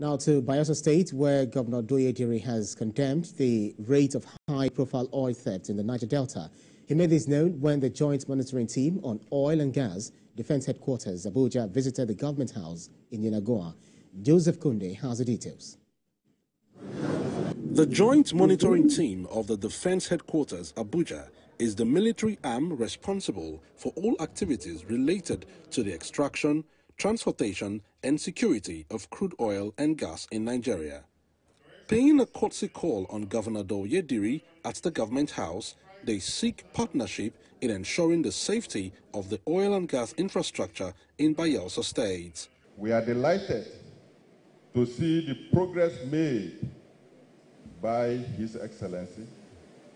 Now to Bayelsa State, where Governor Douye Diri has condemned the rate of high-profile oil theft in the Niger Delta. He made this known when the Joint Monitoring Team on Oil and Gas Defense Headquarters, Abuja, visited the government house in Yenagoa. Joseph Kunde has the details. The Joint Monitoring Team of the Defense Headquarters, Abuja, is the military arm responsible for all activities related to the extraction, transportation, and security of crude oil and gas in Nigeria. Paying a courtesy call on Governor Douye Diri at the government house, they seek partnership in ensuring the safety of the oil and gas infrastructure in Bayelsa State. We are delighted to see the progress made by His Excellency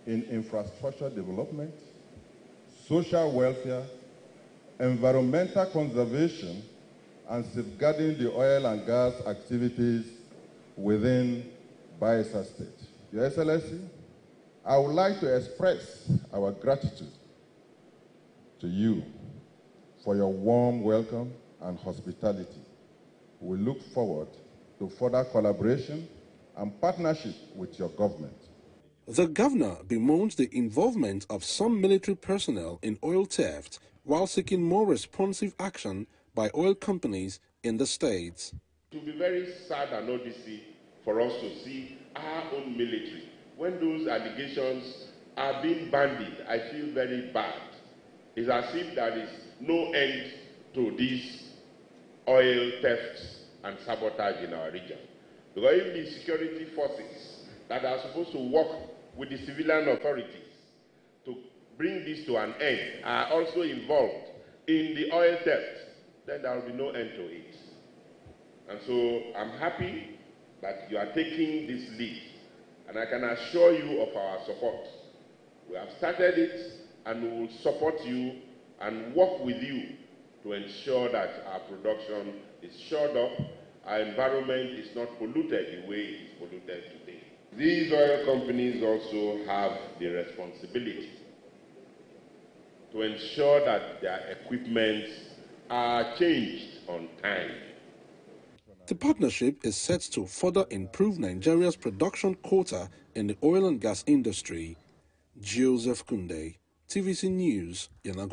in infrastructure development, social welfare, environmental conservation, and safeguarding the oil and gas activities within Bayelsa State. Your Excellency, I would like to express our gratitude to you for your warm welcome and hospitality. We look forward to further collaboration and partnership with your government. The governor bemoans the involvement of some military personnel in oil theft while seeking more responsive action by oil companies in the states. It will be very sad and odyssey for us to see our own military. When those allegations are being bandied, I feel very bad. It's as if there is no end to these oil thefts and sabotage in our region. Because even the security forces that are supposed to work with the civilian authorities to bring this to an end are also involved in the oil theft then there will be no end to it. And so I'm happy that you are taking this lead, and I can assure you of our support. We have started it, and we will support you and work with you to ensure that our production is shored up, our environment is not polluted the way it is polluted today. These oil companies also have the responsibility to ensure that their equipment are changed on time. The partnership is set to further improve Nigeria's production quota in the oil and gas industry. Joseph Kunde, TVC News, Yenagoa.